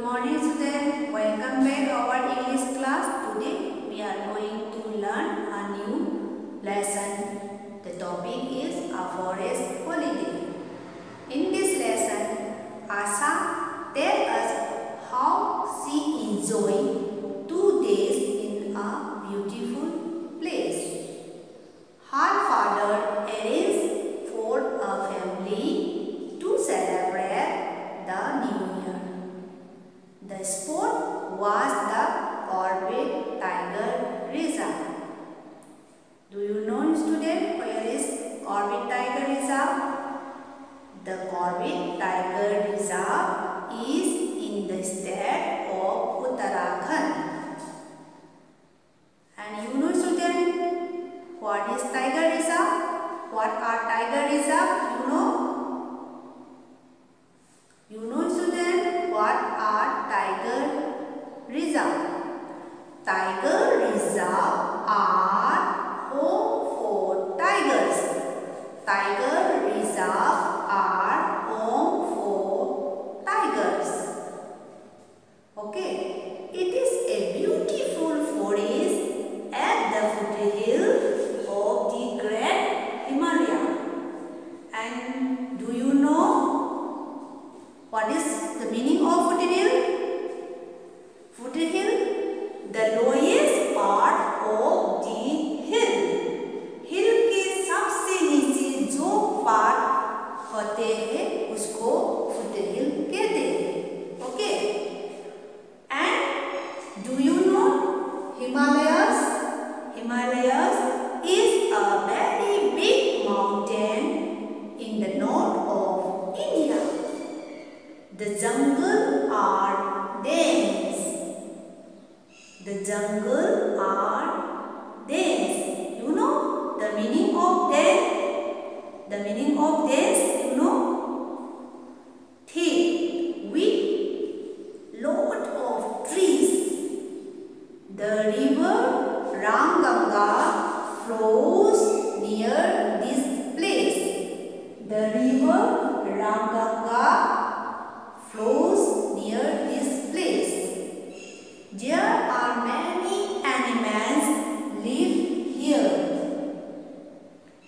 Good morning students. Welcome back our English The Corbett Himalayas is a very big mountain in the north of India. The jungle are dense. The jungle There are many animals live here.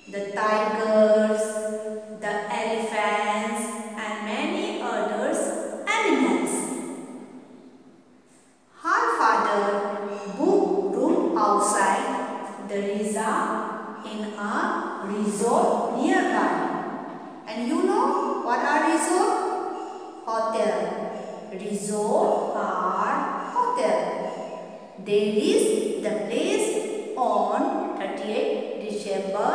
The tigers, the elephants and many others animals. Her father booked room outside the resort in a resort nearby. And you know what are resort? Hotel. Resort are. There is the place on 38th December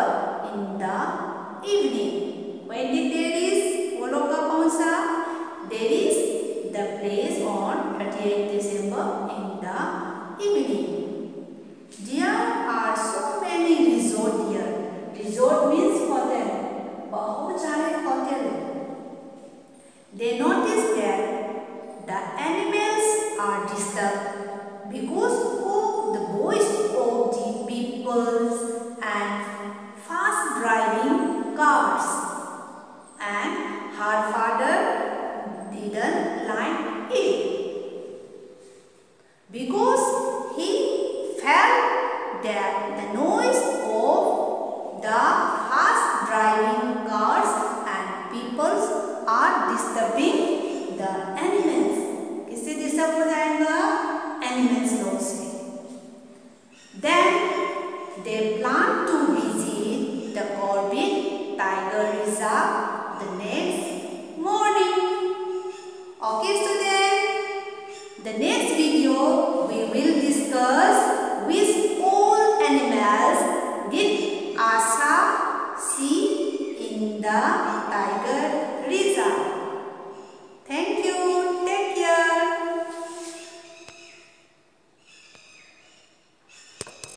in the evening. When did there is? बोलो कब कौन सा? There is the place on 38th December in the evening. There are so many resort here. Resort means hotel. बहुत सारे hotel हैं. They notice that the animals are disturbed peoples and fast driving cars. And her father didn't like it because